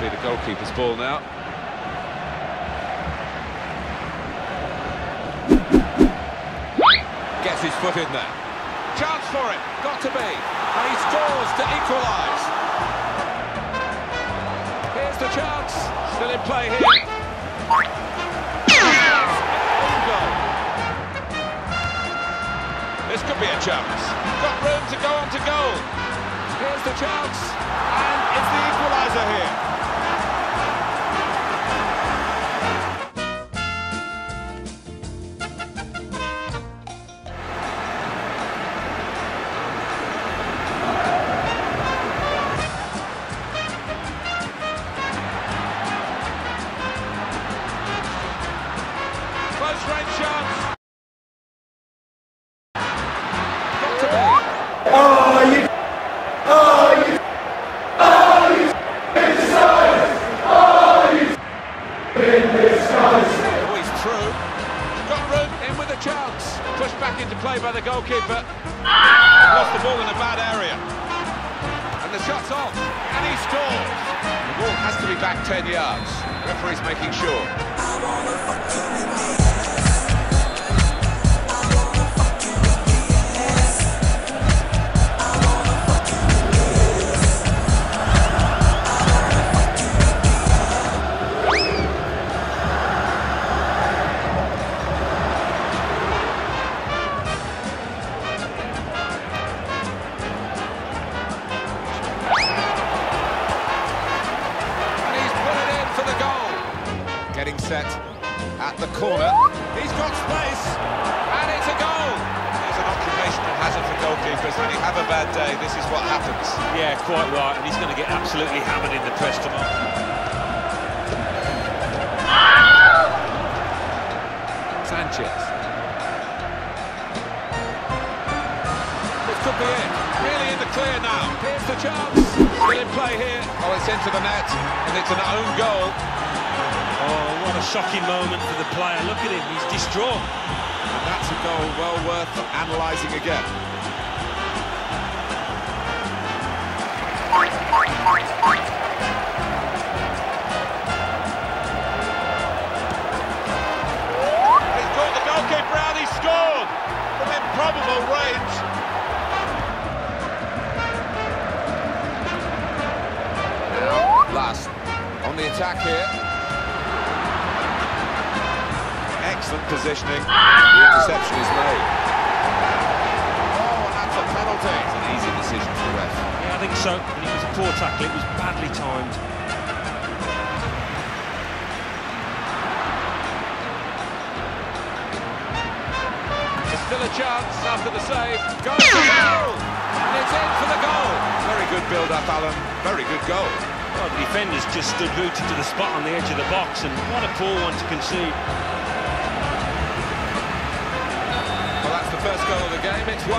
this ball now. Gets his foot in there. Chance for it, got to be. And he scores to equalise. Here's the chance, still in play here. This could be a chance. Got room to go on to goal. Here's the chance, and it's the equaliser here. By the goalkeeper. Lost the ball in a bad area. And the shot's off. And he scores. The ball has to be back 10 yards. Referee's making sure. Set at the corner. He's got space. And it's a goal. There's an occupational hazard for goalkeepers. When you have a bad day, this is what happens. Yeah, quite right, and he's going to get absolutely hammered in the press tomorrow. Sanchez. This could be it. Really in the clear now. Here's the chance. Still in play here. Oh, it's into the net. And it's an own goal. What a shocking moment for the player. Look at him, he's distraught. And that's a goal well worth analysing again. He's caught the goalkeeper out, he scored from improbable range. Last on the attack here. Excellent positioning. The interception is made. Oh, and that's a penalty. It's an easy decision for the ref. Yeah, I think so. And it was a poor tackle, it was badly timed. There's still a chance after the save. Goes for goal! And it's in for the goal. Very good build-up, Alan. Very good goal. Well, the defenders just stood rooted to the spot on the edge of the box, and what a poor one to concede. First goal of the game. It's 1-0.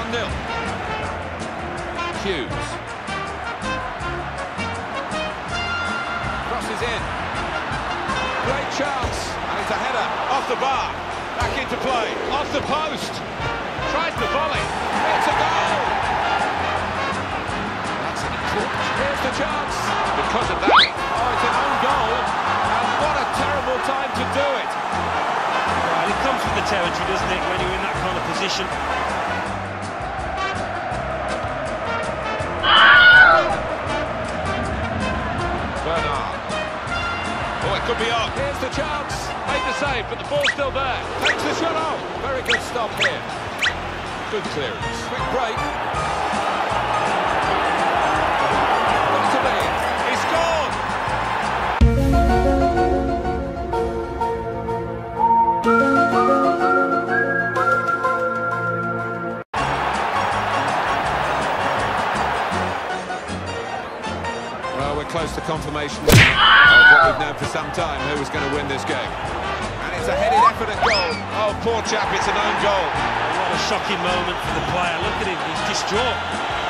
Hughes. Crosses in. Great chance. And it's a header off the bar. Back into play. Off the post. Tries the volley. It's a goal. That's an. Here's the chance. Because of that. With the territory, doesn't it, when you're in that kind of position? Bernard. Oh, it could be on. Here's the chance. Made the save, but the ball's still there. Takes the shot off. Very good stop here. Good clearance. Quick break. Close to confirmation of what we've known for some time, who was going to win this game. And it's a headed effort at goal. Oh, poor chap, it's an own goal. What a shocking moment for the player. Look at him, he's distraught.